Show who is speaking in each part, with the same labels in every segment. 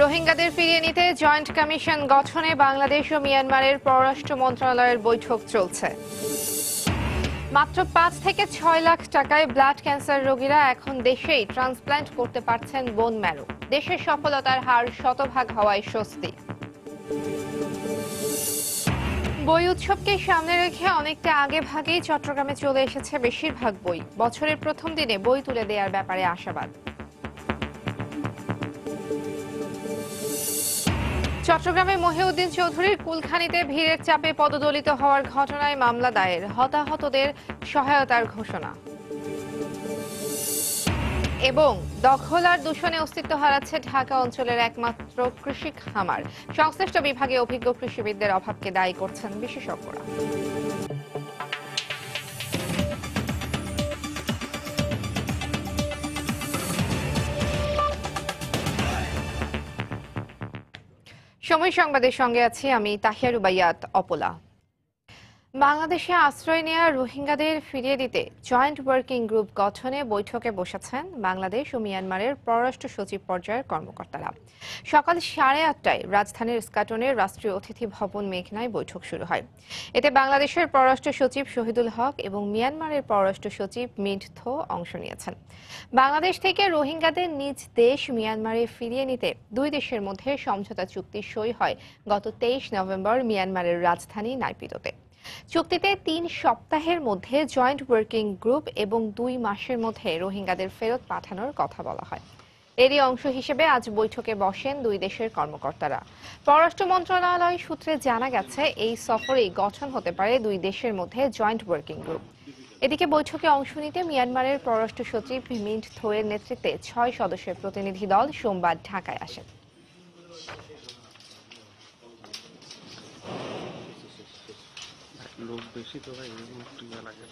Speaker 1: রোহিঙ্গাদের ফিরিয়ে নিতে জয়েন্ট কমিশন গঠনে বাংলাদেশ ও মিয়ানমারের পররাষ্ট্র মন্ত্রণালয়ের বৈঠক চলছে। মাত্র পাঁচ থেকে ছয় লাখ টাকায় ব্লাড ক্যান্সার রোগীরা এখন দেশেই ট্রান্সপ্ল্যান্ট করতে পারছেন বোন ম্যারো। দেশের সফলতার হার শতভাগ হওয়ায় স্বস্তি। বই উৎসবকে সামনে রেখে অনেকটা আগে ভাগেই চট্টগ্রামে চলে এসেছে বেশিরভাগ বই। বছরের প্রথম দিনে বই তুলে দেওয়ার ব্যাপারে আশাবাদ। চট্টগ্রামে মহিউদ্দিন চৌধুরীর কুলখানিতে ভিড়ের চাপে পদদলিত হওয়ার ঘটনায় মামলা দায়ের, হতাহতদের সহায়তার ঘোষণা। এবং দখল আর দূষণে অস্তিত্ব হারাচ্ছে ঢাকা অঞ্চলের একমাত্র কৃষি খামার। সংশ্লিষ্ট বিভাগে অভিজ্ঞ কৃষিবিদদের অভাবকে দায়ী করছেন বিশেষজ্ঞরা। সময় সংবাদের সঙ্গে আছি আমি তাহিয়া রুবাইয়াত অপলা। বাংলাদেশে আশ্রয় নেওয়া রোহিঙ্গাদের ফিরিয়ে দিতে জয়েন্ট ওয়ার্কিং গ্রুপ গঠনে বৈঠকে বসেছেন বাংলাদেশ ও মিয়ানমারের পররাষ্ট্র সচিব পর্যায়ের কর্মকর্তারা। সকাল সাড়ে আটটায় রাজধানীর স্কাটনের রাষ্ট্রীয় অতিথি ভবন মেঘনায় বৈঠক শুরু হয়। এতে বাংলাদেশের পররাষ্ট্র সচিব শহীদুল হক এবং মিয়ানমারের পররাষ্ট্র সচিব মিন্ট থো অংশ নিয়েছেন। বাংলাদেশ থেকে রোহিঙ্গাদের নিজ দেশ মিয়ানমারে ফিরিয়ে নিতে দুই দেশের মধ্যে সমঝোতা চুক্তি সই হয় গত তেইশ নভেম্বর মিয়ানমারের রাজধানী নাইপিদোতে। চুক্তিতে তিন সপ্তাহের মধ্যে জয়েন্ট ওয়ার্কিং গ্রুপ এবং দুই মাসের মধ্যে রোহিঙ্গাদের ফেরত পাঠানোর কথা বলা হয়। এরই অংশ হিসেবে আজ বৈঠকে বসেন দুই দেশের কর্মকর্তারা। পররাষ্ট্র মন্ত্রণালয় সূত্রে জানা গেছে, এই সফরেই গঠন হতে পারে দুই দেশের মধ্যে জয়েন্ট ওয়ার্কিং গ্রুপ। এদিকে বৈঠকে অংশ নিতে মিয়ানমারের পররাষ্ট্র সচিব মিন্ট থোয়ের নেতৃত্বে ছয় সদস্যের প্রতিনিধি দল সোমবার ঢাকায় আসেন।
Speaker 2: লোক বেশি তো ভাই একটু লাগে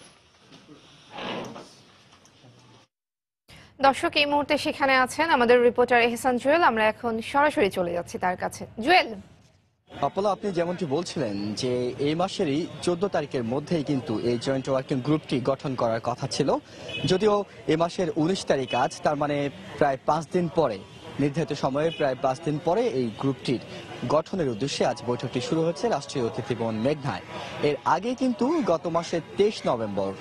Speaker 1: দর্শক এই মুহূর্তে সেখানে আছেন আমাদের রিপোর্টার এহসান জুয়েল। আমরা এখন সরাসরি চলে যাচ্ছি তার কাছে। জুয়েল।
Speaker 3: আপলা আপনি যেমনটি বলছিলেন যে এই মাসেরই চোদ্দ তারিখের মধ্যেই কিন্তু এই জয়েন্ট ওয়ার্কিং গ্রুপটি গঠন করার কথা ছিল। যদিও এ মাসের উনিশ তারিখ আজ তার মানে প্রায় পাঁচ দিন পরে। নির্ধারিত সময়ের প্রায় পাঁচ দিন পরে এই গ্রুপটির গঠনের উদ্দেশ্যে আজ বৈঠকটি শুরু হচ্ছে রাষ্ট্রীয় অতিথি ভবন মেঘনায়। এর আগে কিন্তু গত মাসের তেইশ নভেম্বর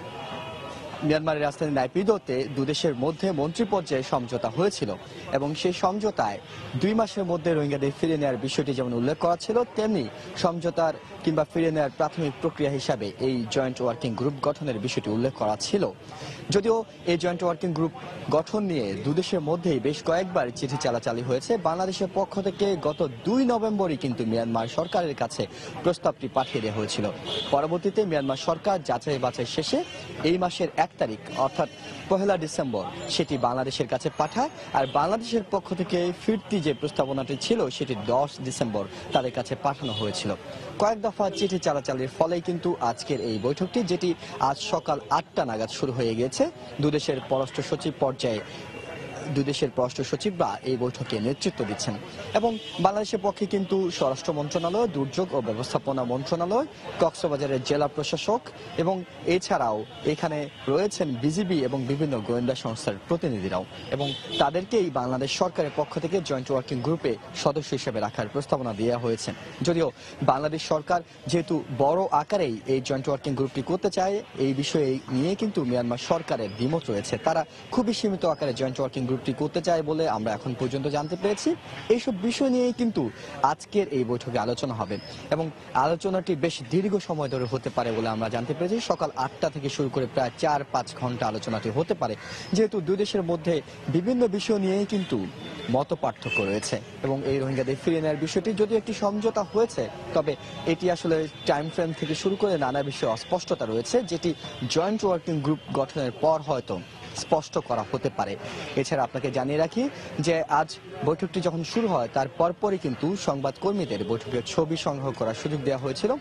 Speaker 3: মিয়ানমারের রাজধানী নাইপিদোতে দুদেশের মধ্যে মন্ত্রী পর্যায়ে সমঝোতা হয়েছিল এবং সেই সমঝোতায় দুই মাসের মধ্যে রোহিঙ্গাদের ফিরে নেওয়ার বিষয়টি যেমন উল্লেখ করা ছিল, তেমনি সমঝোতার কিংবা ফিরে নেওয়ার প্রাথমিক প্রক্রিয়া হিসাবে এই জয়েন্ট ওয়ার্কিং গ্রুপ গঠনের বিষয়টি উল্লেখ করা ছিল। যদিও এই জয়েন্ট ওয়ার্কিং গ্রুপ গঠন নিয়ে দুদেশের মধ্যেই বেশ কয়েকবার চিঠি চালাচালি হয়েছে, বাংলাদেশের পক্ষ থেকে গত দুই নভেম্বরই কিন্তু মিয়ানমার সরকারের কাছে প্রস্তাবটি পাঠিয়ে দেওয়া হয়েছিল। পরবর্তীতে মিয়ানমার সরকার যাচাই বাছাই শেষে এই মাসের এক তারিখ, অর্থাৎ পহেলা ডিসেম্বর, সেটি বাংলাদেশের কাছে পাঠায়, আর বাংলাদেশের পক্ষ থেকে ফিরতি যে প্রস্তাবনাটি ছিল, সেটি দশ ডিসেম্বর তাদের কাছে পাঠানো হয়েছিল। কয়েক দফা চিঠি চালাচালির ফলেই কিন্তু আজকের এই বৈঠকটি, যেটি আজ সকাল আটটা নাগাদ শুরু হয়ে গিয়েছে। দুদেশের পররাষ্ট্র সচিব পর্যায়ে দুদেশের পররাষ্ট্র সচিবরা এই বৈঠকে নেতৃত্ব দিচ্ছেন। এবং বাংলাদেশের পক্ষে কিন্তু স্বরাষ্ট্র মন্ত্রণালয়, দুর্যোগ ও ব্যবস্থাপনা মন্ত্রণালয়, কক্সবাজারের জেলা প্রশাসক এবং এছাড়াও এখানে রয়েছেন বিজিবি এবং বিভিন্ন গোয়েন্দা সংস্থার প্রতিনিধিরাও। এবং তাদেরকেই বাংলাদেশ সরকারের পক্ষ থেকে জয়েন্ট ওয়ার্কিং গ্রুপে সদস্য হিসেবে রাখার প্রস্তাবনা দেওয়া হয়েছে। যদিও বাংলাদেশ সরকার যেহেতু বড় আকারেই এই জয়েন্ট ওয়ার্কিং গ্রুপটি করতে চায়, এই বিষয়ে নিয়ে কিন্তু মিয়ানমার সরকারের দ্বিমত রয়েছে। তারা খুবই সীমিত আকারে জয়েন্ট ওয়ার্কিং গ্রুপটি করতে চায় বলে আমরা এখন পর্যন্ত জানতে পেরেছি। এইসব বিষয় নিয়েই কিন্তু আজকের এই বৈঠকে আলোচনা হবে এবং আলোচনাটি বেশ দীর্ঘ সময় ধরে হতে পারে বলে আমরা জানতে পেরেছি। সকাল আটটা থেকে শুরু করে প্রায় চার পাঁচ ঘণ্টা আলোচনাটি হতে পারে। যেহেতু দুই দেশের মধ্যে বিভিন্ন বিষয় নিয়েই কিন্তু মত পার্থক্য রয়েছে এবং এই রোহিঙ্গাদের ফিরিয়ে নেওয়ার বিষয়টি যদি একটি সমঝোতা হয়েছে, তবে এটি আসলে টাইম ফ্রেম থেকে শুরু করে নানা বিষয়ে অস্পষ্টতা রয়েছে, যেটি জয়েন্ট ওয়ার্কিং গ্রুপ গঠনের পর হয়তো স্পষ্ট করা হতে পারে। এছাড়া আপনাকে জানিয়ে রাখি যে আজ বৈঠকটি যখন শুরু হয়, তার পরপরই কিন্তু সংবাদ কর্মীদের বৈঠকের ছবি সংগ্রহ করার সুযোগ দেওয়া হয়েছিল।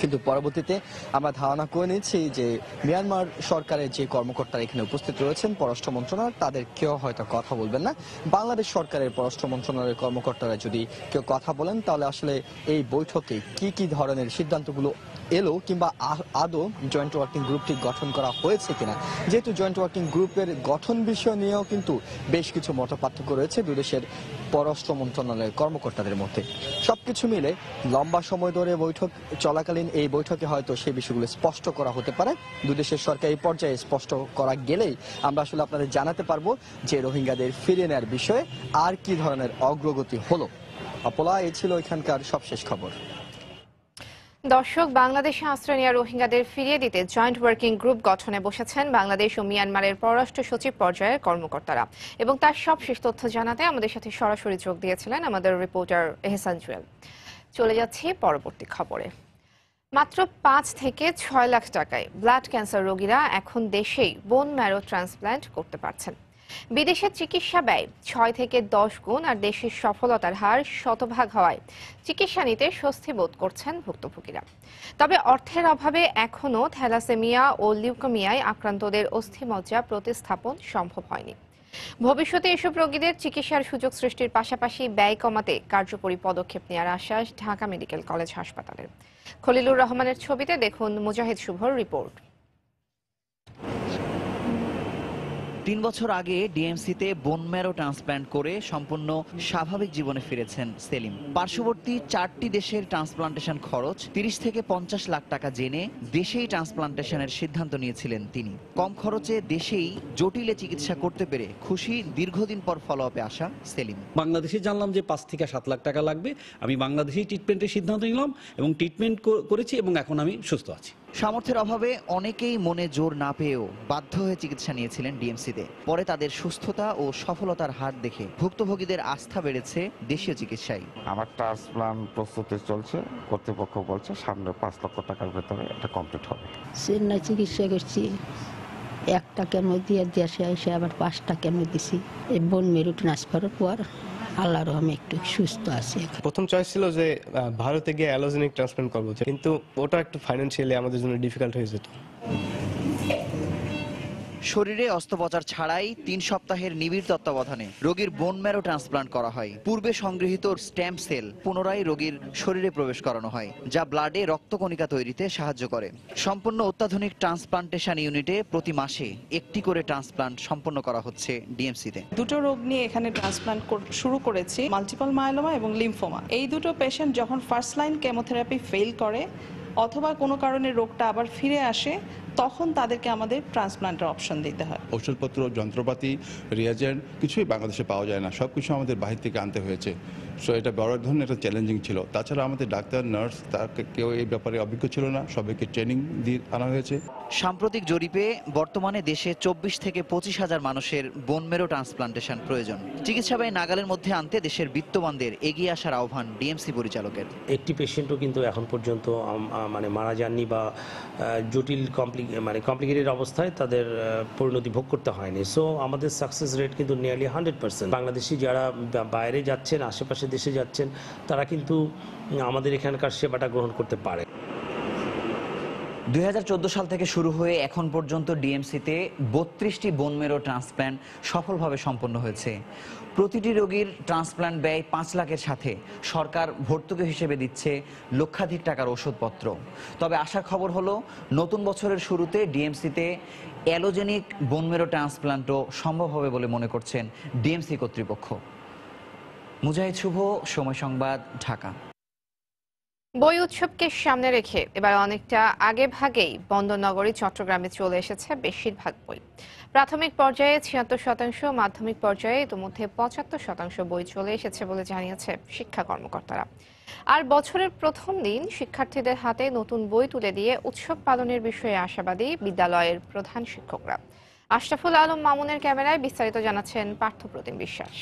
Speaker 3: কিন্তু পরবর্তীতে আমরা ধারণা করে নিচ্ছি যে মিয়ানমার সরকারের যে কর্মকর্তারা এখানে উপস্থিত রয়েছেন, পররাষ্ট্র মন্ত্রণালয়, তাদের কেউ হয়তো কথা বলবেন না। বাংলাদেশ সরকারের পররাষ্ট্র মন্ত্রণালয়ের কর্মকর্তারা যদি কেউ কথা বলেন, তাহলে আসলে এই বৈঠকে কি কি ধরনের সিদ্ধান্তগুলো এলো কিংবা আদৌ জয়েন্ট ওয়ার্কিং গ্রুপটি গঠন করা হয়েছে কিনা। যেহেতু জয়েন্ট ওয়ার্কিং গ্রুপের গঠন বিষয় নিয়েও কিন্তু বেশ কিছু মত পার্থক্য রয়েছে দুই দেশের পররাষ্ট্র মন্ত্রণালয়ের কর্মকর্তাদের মধ্যে। সবকিছু মিলে লম্বা সময় ধরে বৈঠক চলাকালীন এই বৈঠকে হয়তো সেই বিষয়গুলো স্পষ্ট করা হতে পারে। দুই দেশের সরকারি পর্যায়ে স্পষ্ট করা গেলেই আমরা আসলে আপনাদের জানাতে পারব যে রোহিঙ্গাদের ফিরিয়ে নেওয়ার বিষয়ে আর কি ধরনের অগ্রগতি হলো। অপলা এই ছিল এখানকার সবশেষ খবর।
Speaker 1: দর্শক, বাংলাদেশে আশ্রয় নেওয়া রোহিঙ্গাদের ফিরিয়ে দিতে জয়েন্ট ওয়ার্কিং গ্রুপ গঠনে বসেছেন বাংলাদেশ ও মিয়ানমারের পররাষ্ট্র সচিব পর্যায়ের কর্মকর্তারা। এবং তার সবশেষ তথ্য জানাতে আমাদের সাথে সরাসরি যোগ দিয়েছিলেন আমাদের রিপোর্টার এহসান জুয়েল। চলে যাচ্ছি পরবর্তী খবরে। মাত্র পাঁচ থেকে ছয় লাখ টাকায় ব্লাড ক্যান্সার রোগীরা এখন দেশেই বোন ম্যারো ট্রান্সপ্ল্যান্ট করতে পারছেন। বিদেশে চিকিৎসা ব্যয় ছয় থেকে দশ গুণ আর দেশের সফলতার হার শতভাগ হওয়ায় চিকিৎসা নিতে স্বস্তি বোধ করছেন ভুক্তভোগীরা। তবে অর্থের অভাবে এখনও থ্যালাসেমিয়া ও লিউকোমিয়ায় আক্রান্তদের অস্থিমজ্জা প্রতিস্থাপন সম্ভব হয়নি। ভবিষ্যতে এসব রোগীদের চিকিৎসার সুযোগ সৃষ্টির পাশাপাশি ব্যয় কমাতে কার্যকরী পদক্ষেপ নেওয়ার আশ্বাস ঢাকা মেডিকেল কলেজ হাসপাতালের। খলিলুর রহমানের ছবিতে দেখুন মুজাহিদ শুভর রিপোর্ট।
Speaker 4: তিন বছর আগে ডিএমসিতে বোন ম্যারো ট্রান্সপ্ল্যান্ট করে সম্পূর্ণ স্বাভাবিক জীবনে ফিরেছেন সেলিম। পার্শ্ববর্তী চারটি দেশের ট্রান্সপ্লান্টেশন খরচ তিরিশ থেকে পঞ্চাশ লাখ টাকা জেনে দেশেই ট্রান্সপ্লান্টেশনের সিদ্ধান্ত নিয়েছিলেন তিনি। কম খরচে দেশেই জটিলে চিকিৎসা করতে পেরে খুশি দীর্ঘদিন পর ফলো আপে আসা সেলিম।
Speaker 5: বাংলাদেশে জানলাম যে পাঁচ থেকে সাত লাখ টাকা লাগবে। আমি বাংলাদেশেই ট্রিটমেন্টের সিদ্ধান্ত নিলাম এবং ট্রিটমেন্ট করেছি এবং এখন আমি সুস্থ আছি।
Speaker 4: সামর্থ্যের অভাবে অনেকেই মনে জোর না পেয়েও বাধ্য হয়ে চিকিৎসা নিয়েছিলেন ডিএমসিতে। পরে তাদের সুস্থতা ও সফলতার হার দেখে ভুক্তভোগীদের আস্থা বেড়েছে দেশীয় চিকিৎসায়।
Speaker 6: আমার ট্রান্সপ্লান্ট প্রস্তুতি চলছে কর্তৃপক্ষ বলছে সামনে পাঁচ লক্ষ টাকার ভেতরে এটা কমপ্লিট হবে।
Speaker 7: চেন্নাই চিকিৎসা করছি একটা কেমো দিয়ে দেশে এসে আবার পাঁচটা কেমো দিছি। এই বোন মেরু ট্রান্সফারের পর আল্লাহর রহমে একটু সুস্থ আছে
Speaker 8: প্রথম চয়েস ছিল যে ভারতে গিয়ে অ্যালোজেনিক ট্রান্সপ্লান্ট করব। কিন্তু ওটা একটু ফাইন্যান্সিয়ালি আমাদের জন্য ডিফিকাল্ট হয়ে যেত।
Speaker 4: শরীরে অস্ত্রোপচার ছাড়াই তিন সপ্তাহের নিবিড় তত্ত্বাবধানে রোগীর বোন ম্যারো ট্রান্সপ্লান্ট করা হয়। পূর্বে সংগৃহীত স্ট্যাম্প সেল পুনরায় রোগীর শরীরে প্রবেশ করানো হয়, যা ব্লাডে রক্তকণিকা তৈরিতে সাহায্য করে। সম্পূর্ণ অত্যাধুনিক ট্রান্সপ্লান্টেশন ইউনিটে প্রতি মাসে একটি করে ট্রান্সপ্লান্ট সম্পন্ন করা হচ্ছে ডিএমসিতে
Speaker 9: দুটো রোগ নিয়ে এখানে ট্রান্সপ্লান্ট শুরু করেছি মাল্টিপল মায়োলোমা এবং লিম্ফোমা এই দুটো পেশেন্ট যখন ফার্স্ট লাইন কেমোথেরাপি ফেল করে অথবা কোনো কারণে রোগটা আবার ফিরে আসে, তখন তাদেরকে আমাদের ট্রান্সপ্লান্টের অপশন দিতে হয়।
Speaker 10: ঔষধপত্র, যন্ত্রপাতি, রিয়াজেন্ট কিছুই বাংলাদেশে পাওয়া যায় না। সব কিছু আমাদের বাহির থেকে আনতে হয়েছে। সো এটা বড় ধরনের একটা চ্যালেঞ্জিং ছিল। তাছাড়া আমাদের ডাক্তার নার্স তাকে কেউ এই ব্যাপারে অভিজ্ঞ ছিল না। সবাইকে ট্রেনিং দিয়ে আনা হয়েছে।
Speaker 4: সাম্প্রতিক জরিপে বর্তমানে দেশে চব্বিশ থেকে পঁচিশ হাজার মানুষের বোন মেরো ট্রান্সপ্লান্টেশন প্রয়োজন। চিকিৎসা ব্যয় নাগালের মধ্যে আনতে দেশের বিত্তবানদের এগিয়ে আসার আহ্বান ডিএমসি পরিচালকের।
Speaker 11: একটি পেশেন্টও কিন্তু এখন পর্যন্ত মানে মারা যাননি বা জটিল কমপ্লি মানে কমপ্লিকেটেড অবস্থায় তাদের পরিণতি ভোগ করতে হয়নি। সো আমাদের সাকসেস রেট কিন্তু নিয়ারলি হান্ড্রেড পার্সেন্ট বাংলাদেশি যারা বাইরে যাচ্ছেন আশেপাশে দেশে যাচ্ছেন, তারা কিন্তু আমাদের এখানকার সেবাটা গ্রহণ করতে পারে।
Speaker 4: দুই হাজার চোদ্দ সাল থেকে শুরু হয়ে এখন পর্যন্ত ডিএমসিতে বত্রিশটি বোন মেরো ট্রান্সপ্ল্যান্ট সফলভাবে সম্পন্ন হয়েছে। প্রতিটি রোগীর ট্রান্সপ্ল্যান্ট ব্যয় পাঁচ লাখের সাথে। সরকার ভর্তুকি হিসেবে দিচ্ছে লক্ষাধিক টাকার ওষুধপত্র। তবে আশার খবর হলো, নতুন বছরের শুরুতে ডিএমসিতে অ্যালোজেনিক বোন মেরো ট্রান্সপ্ল্যান্টও সম্ভব হবে বলে মনে করছেন ডিএমসি কর্তৃপক্ষ। মুজাহিদ শুভ, সময় সংবাদ, ঢাকা।
Speaker 1: বই উৎসবকে সামনে রেখে এবার অনেকটা আগে ভাগেই বন্দরনগরী, চট্টগ্রামে চলে এসেছে বেশিরভাগ বই। প্রাথমিক পর্যায়ে ছিয়াত্তর শতাংশ, মাধ্যমিক পর্যায়ে ইতিমধ্যে পঁচাত্তর শতাংশ বই চলে এসেছে বলে জানিয়েছে শিক্ষা কর্মকর্তারা। আর বছরের প্রথম দিন শিক্ষার্থীদের হাতে নতুন বই তুলে দিয়ে উৎসব পালনের বিষয়ে আশাবাদী বিদ্যালয়ের প্রধান শিক্ষকরা। আশরাফুল আলম মামুনের ক্যামেরায় বিস্তারিত জানাচ্ছেন পার্থপ্রতিম বিশ্বাস।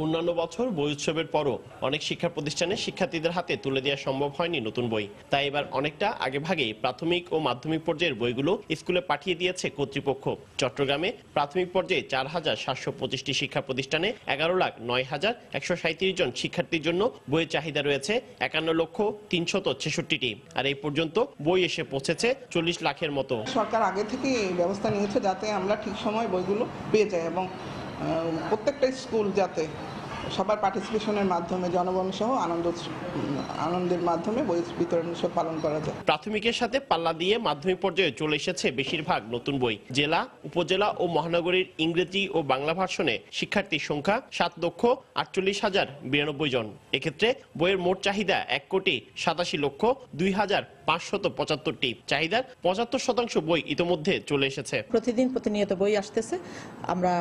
Speaker 12: অন্যান্য বছর বই উৎসবের পরও অনেক শিক্ষা প্রতিষ্ঠানে শিক্ষার্থীদের হাতে তুলে দেওয়া সম্ভব হয়নি নতুন বই। তাই এবার অনেকটা আগে ভাগেই প্রাথমিক ও মাধ্যমিক পর্যায়ের বইগুলো স্কুলে পাঠিয়ে দিয়েছে কর্তৃপক্ষ। চট্টগ্রামে প্রাথমিক পর্যায়ে চার হাজার সাতশো পঁচিশটি শিক্ষা প্রতিষ্ঠানে এগারো লাখ নয় হাজার একশো সাঁত্রিশ জন শিক্ষার্থীর জন্য বইয়ের চাহিদা রয়েছে একান্ন লক্ষ তিনশত ছেষট্টিটি। আর এই পর্যন্ত বই এসে পৌঁছেছে চল্লিশ লাখের মতো।
Speaker 9: সরকার আগে থেকে ব্যবস্থা নিয়েছে যাতে আমরা ঠিক সময় বইগুলো পেয়ে যাই এবং প্রত্যেকটা স্কুল যাতে
Speaker 13: সবার পার্টিসিপেশনের মাধ্যমে জনগণ সহ আনন্দ আনন্দের মাধ্যমে বই বিতরণ উৎসব পালন করা যায়।
Speaker 12: প্রাথমিকের সাথে পাল্লা দিয়ে মাধ্যমিক পর্যায়ে চলে এসেছে বেশিরভাগ নতুন বই। জেলা উপজেলা ও মহানগরীর ইংরেজি ও বাংলা ভার্সনে শিক্ষার্থীর সংখ্যা সাত লক্ষ আটচল্লিশ হাজার বিরানব্বই জন। এক্ষেত্রে বইয়ের মোট চাহিদা এক কোটি সাতাশি লক্ষ দুই হাজার পাঁচশত পঁচাত্তরটি। চাহিদার পঁচাত্তর শতাংশ বই ইতোমধ্যে চলে এসেছে।
Speaker 14: প্রতিদিন প্রতিনিয়ত বই আসতেছে। আমরা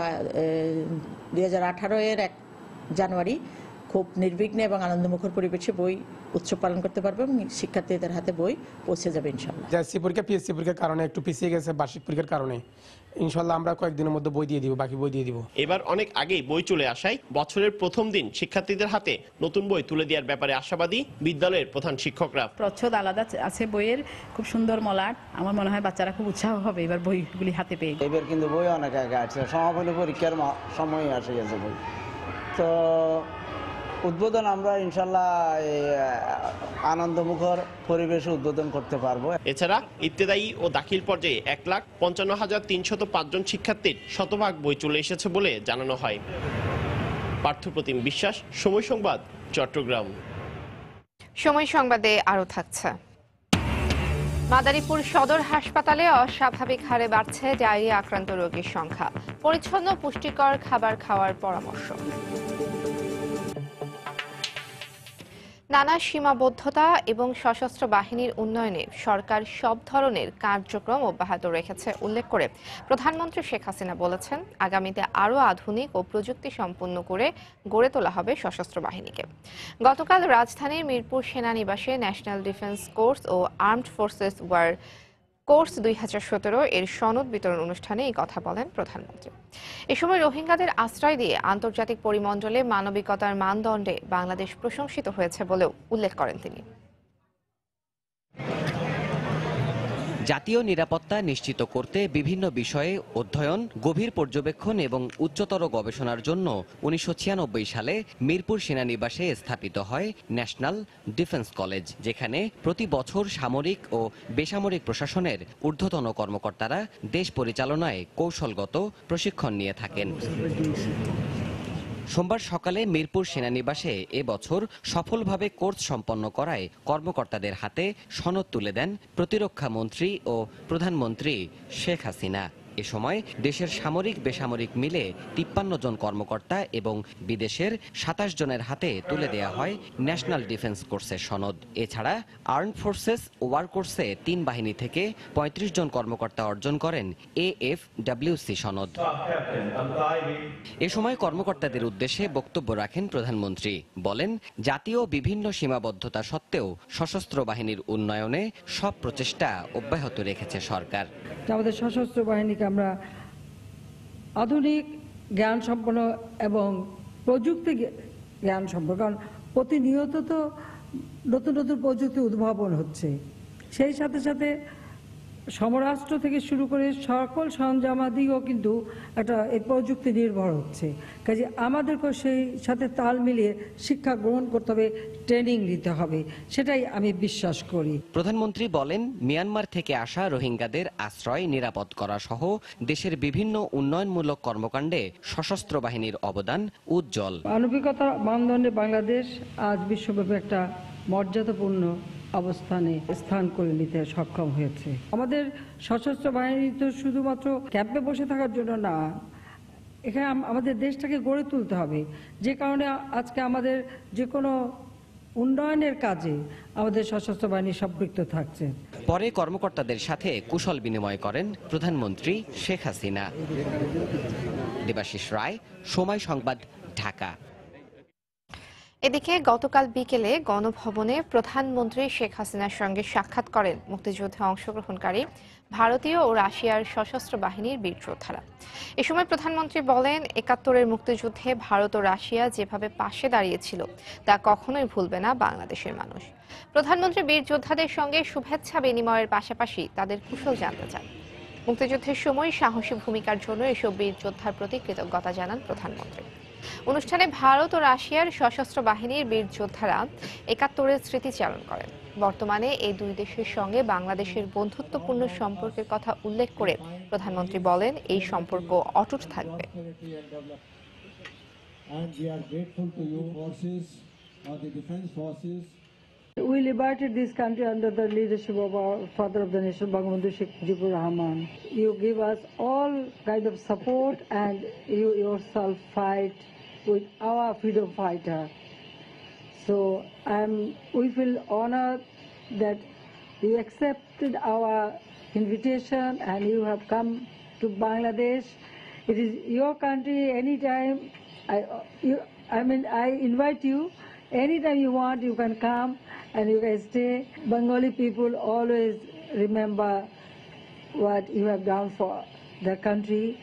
Speaker 14: দুই হাজার আঠারো এর এক জানুয়ারি খুব নির্বিঘ্নে এবং আনন্দমুখর পরিবেশে বই উৎসব পালন করতে পারব এবং শিক্ষার্থীদের হাতে বই পৌঁছে যাবে ইনশাল্লাহ
Speaker 15: এসসি পরীক্ষা পিএসসি পরীক্ষার কারণে একটু পিছিয়ে গেছে বার্ষিক পরীক্ষার কারণে। ইনশাল্লাহ আমরা কয়েকদিনের মধ্যে বই দিয়ে দিব বাকি বই দিয়ে দিব।
Speaker 12: এবার অনেক আগেই বই চলে আসায় বছরের প্রথম দিন শিক্ষার্থীদের হাতে নতুন বই তুলে দেওয়ার ব্যাপারে আশাবাদী বিদ্যালয়ের প্রধান শিক্ষকরা।
Speaker 16: প্রচ্ছদ আলাদা আছে বইয়ের খুব সুন্দর মলাট। আমার মনে হয় বাচ্চারা খুব উৎসাহ হবে এবার বইগুলি হাতে পেয়ে।
Speaker 17: এবার কিন্তু বই অনেক আগে আছে। সমাপনী পরীক্ষার সময় আসে গেছে বই। তো উদ্বোধন আমরা ইনশাল্লাহ এই, আনন্দমুখর পরিবেশে উদ্বোধন করতে পারব।
Speaker 12: এছাড়া ইত্তেদায়ী ও দাখিল পর্যায়ে এক লাখ পঞ্চান্ন হাজার তিনশত পাঁচজন শিক্ষার্থীর শতভাগ বই চলে এসেছে বলে জানানো হয়। পার্থপ্রতিম বিশ্বাস সময় সংবাদ চট্টগ্রাম।
Speaker 1: সময় সংবাদে আরও থাকছে। মাদারীপুর সদর হাসপাতালে অস্বাভাবিক হারে বাড়ছে ডায়রিয়া আক্রান্ত রোগীর সংখ্যা। পরিচ্ছন্ন পুষ্টিকর খাবার খাওয়ার পরামর্শ। নানা সীমাবদ্ধতা এবং সশস্ত্র বাহিনীর উন্নয়নে সরকার সব ধরনের কার্যক্রম অব্যাহত রেখেছে, উল্লেখ করে প্রধানমন্ত্রী শেখ হাসিনা বলেছেন, আগামীতে আরও আধুনিক ও প্রযুক্তি সম্পন্ন করে গড়ে তোলা হবে সশস্ত্র বাহিনীকে। গতকাল রাজধানীর মিরপুর সেনানিবাসে ন্যাশনাল ডিফেন্স কোর্স ও আর্মড ফোর্সেস ওয়ার কোর্স দুই হাজার সতেরো এর সনদ বিতরণ অনুষ্ঠানে এই কথা বলেন প্রধানমন্ত্রী। এ সময় রোহিঙ্গাদের আশ্রয় দিয়ে আন্তর্জাতিক পরিমণ্ডলে মানবিকতার মানদণ্ডে বাংলাদেশ প্রশংসিত হয়েছে বলেও উল্লেখ করেন তিনি।
Speaker 18: জাতীয় নিরাপত্তা নিশ্চিত করতে বিভিন্ন বিষয়ে অধ্যয়ন, গভীর পর্যবেক্ষণ এবং উচ্চতর গবেষণার জন্য উনিশশো ছিয়ানব্বই সালে মিরপুর সেনানিবাসে স্থাপিত হয় ন্যাশনাল ডিফেন্স কলেজ, যেখানে প্রতি বছর সামরিক ও বেসামরিক প্রশাসনের ঊর্ধ্বতন কর্মকর্তারা দেশ পরিচালনায় কৌশলগত প্রশিক্ষণ নিয়ে থাকেন। সোমবার সকালে মিরপুর সেনানিবাসে এবছর সফলভাবে কোর্স সম্পন্ন করায় কর্মকর্তাদের হাতে সনদ তুলে দেন প্রতিরক্ষা মন্ত্রী ও প্রধানমন্ত্রী শেখ হাসিনা। এ সময় দেশের সামরিক, বেসামরিক মিলে তিপ্পান্ন জন কর্মকর্তা এবং বিদেশের সাতাশ জনের হাতে তুলে দেয়া হয় ন্যাশনাল ডিফেন্স কোর্সের সনদ। এছাড়া আর্ম ফোর্সেস ওয়ার কোর্সে তিন বাহিনী থেকে ৩৫ জন কর্মকর্তা অর্জন করেন এ এফ ডাব্লিউসি সনদ। এ সময় কর্মকর্তাদের উদ্দেশ্যে বক্তব্য রাখেন প্রধানমন্ত্রী। বলেন, জাতীয় বিভিন্ন সীমাবদ্ধতা সত্ত্বেও সশস্ত্র বাহিনীর উন্নয়নে সব প্রচেষ্টা অব্যাহত রেখেছে সরকার।
Speaker 19: আমাদের সশস্ত্র বাহিনীকে আমরা আধুনিক জ্ঞান সম্পন্ন এবং প্রযুক্তি জ্ঞান সম্পন্ন, কারণ প্রতিনিয়ত তো নতুন নতুন প্রযুক্তি উদ্ভাবন হচ্ছে। সেই সাথে সাথে সমরাষ্ট্র থেকে শুরু করে সকল সরঞ্জামাদিও কিন্তু একটা এই প্রযুক্তি নির্ভর হচ্ছে। কাজে আমাদেরকেও সেই সাথে তাল মিলিয়ে শিক্ষা গ্রহণ করতে হবে ট্রেনিং নিতে হবে সেটাই আমি বিশ্বাস করি।
Speaker 18: প্রধানমন্ত্রী বলেন মিয়ানমার থেকে আসা রোহিঙ্গাদের আশ্রয় নিরাপদ করা সহ দেশের বিভিন্ন উন্নয়নমূলক কর্মকাণ্ডে সশস্ত্র বাহিনীর অবদান উজ্জ্বল।
Speaker 19: মানবিকতা মানদণ্ডে বাংলাদেশ আজ বিশ্বব্যাপী একটা মর্যাদাপূর্ণ অবস্থানে স্থান করে নিতে সক্ষম হয়েছে। আমাদের সশস্ত্র বাহিনী তো শুধুমাত্র ক্যাম্পে বসে থাকার জন্য না, এখানে আমাদের দেশটাকে গড়ে তুলতে হবে। যে কারণে আজকে আমাদের যে কোনো উন্নয়নের কাজে আমাদের সশস্ত্র বাহিনী সম্পৃক্ত থাকছে।
Speaker 18: পরে কর্মকর্তাদের সাথে কুশল বিনিময় করেন প্রধানমন্ত্রী শেখ হাসিনা। দেবাশিস রায়, সময় সংবাদ, ঢাকা।
Speaker 1: এদিকে গতকাল বিকেলে গণভবনে প্রধানমন্ত্রী শেখ হাসিনার সঙ্গে সাক্ষাৎ করেন মুক্তিযুদ্ধে অংশগ্রহণকারী ভারতীয় ও রাশিয়ার সশস্ত্র বাহিনীর বীর যোদ্ধারা এ সময় প্রধানমন্ত্রী বলেন, একাত্তরের মুক্তিযুদ্ধে ভারত ও রাশিয়া যেভাবে পাশে দাঁড়িয়েছিল, তা কখনোই ভুলবে না বাংলাদেশের মানুষ। প্রধানমন্ত্রী বীর যোদ্ধাদের সঙ্গে শুভেচ্ছা বিনিময়ের পাশাপাশি তাদের কুশল জানতে চান। মুক্তিযুদ্ধের সময় সাহসী ভূমিকার জন্য এসব বীর যোদ্ধার প্রতি কৃতজ্ঞতা জানান প্রধানমন্ত্রী। অনুষ্ঠানে ভারত ও রাশিয়ার সশস্ত্র বাহিনীর বীর যোদ্ধারা একাত্তরের স্মৃতিচারণ করেন বর্তমানে এই দুই দেশের সঙ্গে বাংলাদেশের বন্ধুত্বপূর্ণ সম্পর্কের কথা উল্লেখ করে প্রধানমন্ত্রী বলেন এই সম্পর্ক অটুট থাকবে
Speaker 19: we liberated this country under the leadership of our father of the nation, Bangabandhu Sheikh Mujibur Rahman. You give us all kind of support and you yourself fight with our freedom fighter. So I'm, we feel honored that you accepted our invitation and you have come to Bangladesh. It is your country anytime. I, you, I mean, I invite you anytime you want, you can come and you can stay. Bengali people always remember what you have done for the country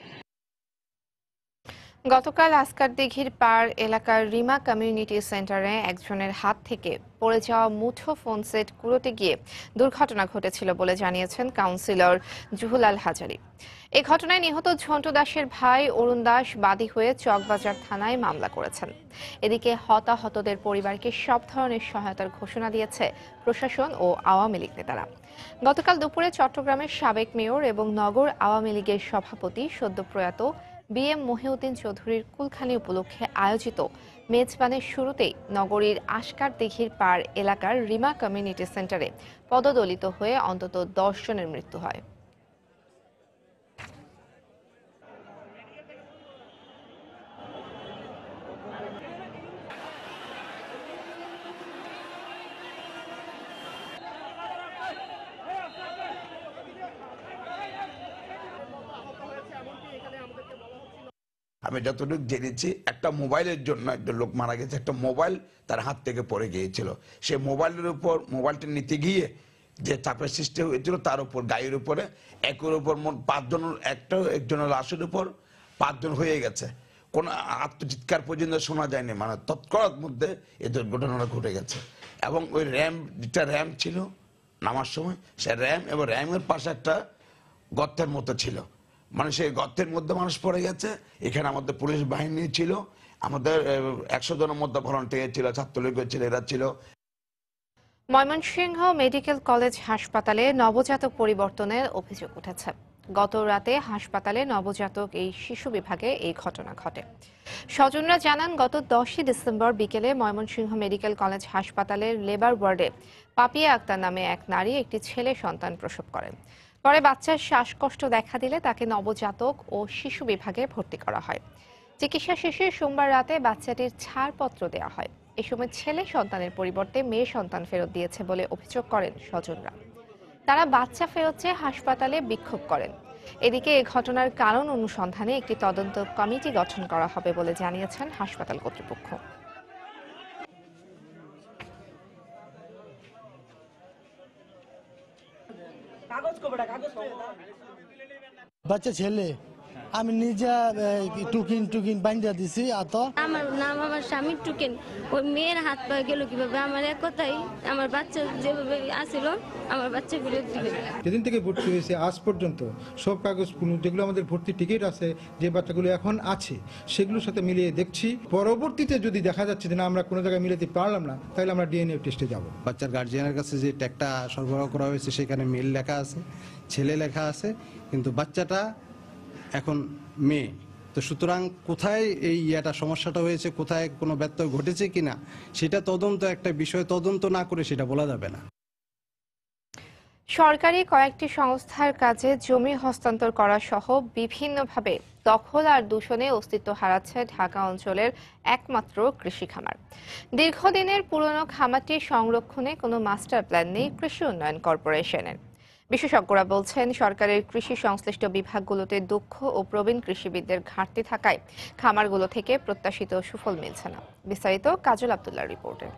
Speaker 1: গতকাল আসকার দিঘির পার এলাকার Rima community সেন্টারে একজনের হাত থেকে পড়ে যাওয়া মুঠো ফোন সেট কুড়োতে গিয়ে দুর্ঘটনা ঘটেছিল বলে জানিয়েছেন কাউন্সিলর জুহুলাল হাজারি। এ ঘটনায় নিহত ঝন্টু দাসের ভাই অরুণ দাস বাদী হয়ে চকবাজার থানায় মামলা করেছেন। এদিকে হতাহতদের পরিবারকে সব ধরনের সহায়তার ঘোষণা দিয়েছে প্রশাসন ও আওয়ামী লীগ নেতারা। গতকাল দুপুরে চট্টগ্রামের সাবেক মেয়র এবং নগর আওয়ামী লীগের সভাপতি সদ্য প্রয়াত বি এম মহিউদ্দিন চৌধুরীর কুলখানি উপলক্ষে আয়োজিত মেজবানের শুরুতেই নগরীর আশকার দিঘির পার এলাকার রিমা কমিউনিটি সেন্টারে পদদলিত হয়ে অন্তত দশ জনের মৃত্যু হয়।
Speaker 20: আমি যতটুকু জেনেছি, একটা মোবাইলের জন্য একটা লোক মারা গেছে, একটা মোবাইল তার হাত থেকে পড়ে গিয়েছিল। সে মোবাইলের উপর, মোবাইলটা নিতে গিয়ে যে চাপের সৃষ্টি হয়েছিল তার উপর, গায়ের উপরে, একের উপর মোট পাঁচজনের একটা একজনের লাশের উপর, পাঁচজন হয়ে গেছে। কোনো আত্মচিৎকার পর্যন্ত শোনা যায়নি মানে তৎক্ষণাৎ মধ্যে এই দুর্ঘটনাটা ঘটে গেছে। এবং ওই র্যাম, যেটা র্যাম ছিল নামার সময়, সে র্যাম এবং র্যামের পাশে একটা গর্তের মতো ছিল। মানে সেই গর্তের মধ্যে মানুষ পড়ে গেছে, এখানে আমাদের পুলিশ বাহিনী ছিল, আমাদের একশো জনের মধ্যে ভলান্টিয়ার ছিল ছাত্রলীগের ছেলেরা ছিল।
Speaker 1: ময়মনসিংহ মেডিকেল কলেজ হাসপাতালে নবজাতক পরিবর্তনের অভিযোগ উঠেছে। গত রাতে হাসপাতালে নবজাতক এই শিশু বিভাগে এই ঘটনা ঘটে। স্বজনরা জানান, গত দশই ডিসেম্বর বিকেলে ময়মনসিংহ মেডিকেল কলেজ হাসপাতালের লেবার ওয়ার্ডে পাপিয়া আক্তার নামে এক নারী একটি ছেলে সন্তান প্রসব করেন। পরে বাচ্চার শ্বাসকষ্ট দেখা দিলে তাকে নবজাতক ও শিশু বিভাগে ভর্তি করা হয়। চিকিৎসা শেষে সোমবার রাতে বাচ্চাটির ছাড়পত্র দেওয়া হয়। এ সময় ছেলে সন্তানের পরিবর্তে মেয়ে সন্তান ফেরত দিয়েছে বলে অভিযোগ করেন স্বজনরা। তারা বাচ্চা ফেরত চেয়ে হাসপাতালে বিক্ষোভ করেন। এদিকে এ ঘটনার কারণ অনুসন্ধানে একটি তদন্ত কমিটি গঠন করা হবে বলে জানিয়েছেন হাসপাতাল কর্তৃপক্ষ।
Speaker 21: বাচ্চা ছেলে। আমি নিজে টুকিন টুকিন বান্ধা দিছি আর তো
Speaker 22: আমার নাম আমার স্বামীর টুকিন। ওই মেয়ের হাত পা গেল কীভাবে? আমার এক কথাই আমার বাচ্চা যেভাবে আসিল আমার বাচ্চা ফেরত দিবে।
Speaker 23: যেদিন থেকে ভর্তি হয়েছে আজ পর্যন্ত সব কাগজ যেগুলো আমাদের ভর্তি টিকিট আছে যে বাচ্চাগুলো এখন আছে সেগুলোর সাথে মিলিয়ে দেখছি। পরবর্তীতে যদি দেখা যাচ্ছে যে না আমরা কোনো জায়গায় মিলাতে পারলাম না তাহলে আমরা ডিএনএ টেস্টে যাব।
Speaker 24: বাচ্চার গার্জিয়ানের কাছে যে ট্যাগটা সরবরাহ করা হয়েছে সেখানে মেল লেখা আছে ছেলে লেখা আছে কিন্তু বাচ্চাটা এখন মেয়ে। তো সুতরাং কোথায় এই ইয়েটা, সমস্যাটা হয়েছে, কোথায় কোনো ব্যত্যয় ঘটেছে কিনা, সেটা তদন্ত, একটা বিষয় তদন্ত না করে সেটা বলা যাবে না।
Speaker 1: সরকারি কয়েকটি সংস্থার কাজে জমি হস্তান্তর করা সহ বিভিন্নভাবে দখল আর দূষণে অস্তিত্ব হারাচ্ছে ঢাকা অঞ্চলের একমাত্র কৃষি খামার। দীর্ঘদিনের পুরনো খামারটি সংরক্ষণে কোনো মাস্টার প্ল্যান নেই কৃষি উন্নয়ন কর্পোরেশনের। বিশেষজ্ঞরা বলছেন, সরকারের কৃষি সংশ্লিষ্ট বিভাগগুলোতে দক্ষ ও প্রবীণ কৃষিবিদদের ঘাটতি থাকায় খামারগুলো থেকে প্রত্যাশিত সুফল মিলছে না। বিস্তারিত কাজল আবদুল্লাহ রিপোর্টে।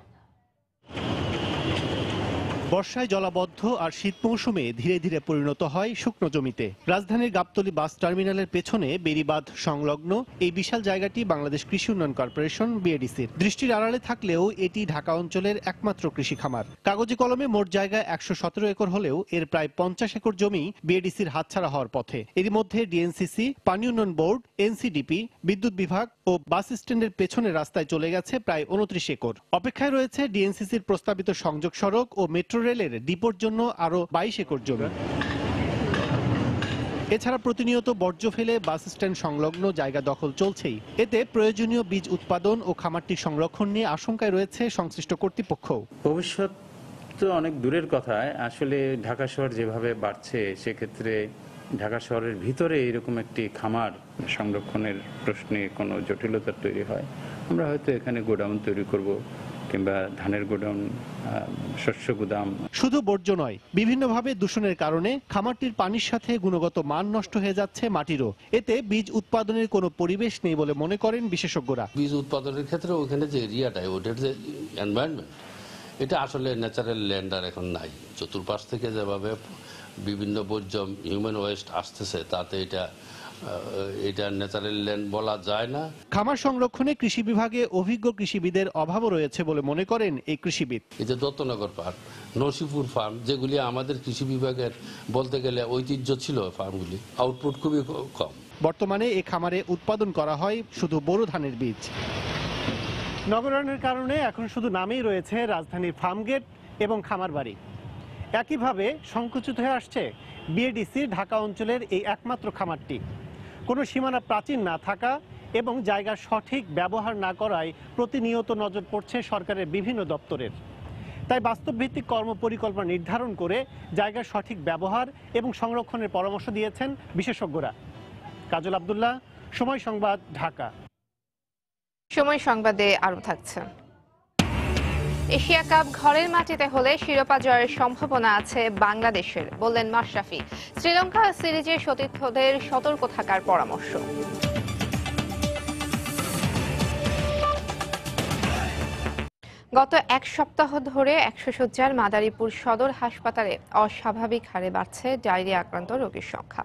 Speaker 25: বর্ষায় জলাবদ্ধ আর শীত মৌসুমে ধীরে ধীরে পরিণত হয় শুকনো জমিতে। রাজধানীর গাবতলী বাস টার্মিনালের পেছনে বেরিবাঁধ সংলগ্ন এই বিশাল জায়গাটি বাংলাদেশ কৃষি উন্নয়ন কর্পোরেশন বিএডিসির দৃষ্টির আড়ালে থাকলেও এটি ঢাকা অঞ্চলের একমাত্র কৃষি খামার। কাগজে কলমে মোট জায়গা একশো সতেরো একর হলেও এর প্রায় পঞ্চাশ একর জমি বিএডিসির হাতছাড়া হওয়ার পথে। এর মধ্যে ডিএনসিসি, পানি উন্নয়ন বোর্ড, এনসিডিপি, বিদ্যুৎ বিভাগ ও বাস স্ট্যান্ডের পেছনে রাস্তায় চলে গেছে প্রায় উনত্রিশ একর। অপেক্ষায় রয়েছে ডিএনসিসির প্রস্তাবিত সংযোগ সড়ক ও মেট্রো রেলের ডিপোর জন্য আরও বাইশ একর জমি। এছাড়া প্রতিনিয়ত বর্জ্য ফেলে বাস স্ট্যান্ড সংলগ্ন জায়গা দখল চলছেই। এতে প্রয়োজনীয় বীজ উৎপাদন ও খামারটি সংরক্ষণ নিয়ে আশঙ্কায় রয়েছে সংশ্লিষ্ট কর্তৃপক্ষ।
Speaker 26: ভবিষ্যৎ তো অনেক দূরের কথা। আসলে ঢাকা শহর যেভাবে বাড়ছে, সেক্ষেত্রে ঢাকা শহরের ভিতরে এরকম একটি খামার সংরক্ষণের প্রশ্নে কোনো জটিলতা তৈরি হয়। আমরা হয়তো এখানে গোডাউন তৈরি করব কিংবা ধানের গোডাউন শস্য গুদাম।
Speaker 25: শুধু বর্জ্য নয় বিভিন্নভাবে দূষণের কারণে খামারটির পানির সাথে গুণগত মান নষ্ট হয়ে যাচ্ছে মাটিরও। এতে বীজ উৎপাদনের কোনো পরিবেশ নেই বলে মনে করেন বিশেষজ্ঞরা।
Speaker 27: বীজ উৎপাদনের ক্ষেত্রে ওখানে যে এরিয়াটা ওটার যে এনভায়রনমেন্ট এটা আসলে ন্যাচারাল ল্যান্ড আর এখন নাই। চতুর্পাশ থেকে যেভাবে বিভিন্ন বর্জ্য হিউম্যান ওয়েস্ট আসতেছে তাতে এটা এটা ন্যাচারাল ল্যান্ড বলা যায় না।
Speaker 25: খামার সংরক্ষণে কৃষি বিভাগে অভিজ্ঞ কৃষিবিদের অভাবও রয়েছে বলে মনে করেন এই কৃষিবিদ।
Speaker 27: এই যে দত্তনগর ফার্ম নরসিপুর ফার্ম যেগুলি আমাদের কৃষি বিভাগের বলতে গেলে ঐতিহ্য ছিল ফার্মগুলি আউটপুট খুবই কম।
Speaker 25: বর্তমানে এ খামারে উৎপাদন করা হয় শুধু বোরো ধানের বীজ। নগরায়নের কারণে এখন শুধু নামেই রয়েছে রাজধানীর ফার্মগেট এবং খামার বাড়ি। একইভাবে সংকুচিত হয়ে আসছে বিএডিসির ঢাকা অঞ্চলের এই একমাত্র খামারটি। কোনো সীমানা প্রাচীন না থাকা এবং জায়গার সঠিক ব্যবহার না করায় প্রতিনিয়ত নজর পড়ছে সরকারের বিভিন্ন দপ্তরের। তাই বাস্তবভিত্তিক কর্মপরিকল্পনা নির্ধারণ করে জায়গার সঠিক ব্যবহার এবং সংরক্ষণের পরামর্শ দিয়েছেন বিশেষজ্ঞরা। কাজল আবদুল্লাহ, সময় সংবাদ, ঢাকা।
Speaker 1: সময় সংবাদে আরও থাকছে। এশিয়া কাপ ঘরের মাটিতে হলে শিরোপা জয়ের সম্ভাবনা আছে বাংলাদেশের, বললেন মাশরাফি। শ্রীলঙ্কা সিরিজে সতীর্থদের সতর্ক থাকার পরামর্শ। গত এক সপ্তাহ ধরে একশো শয্যার মাদারীপুর সদর হাসপাতালে অস্বাভাবিক হারে বাড়ছে ডায়রিয়া আক্রান্ত রোগীর সংখ্যা।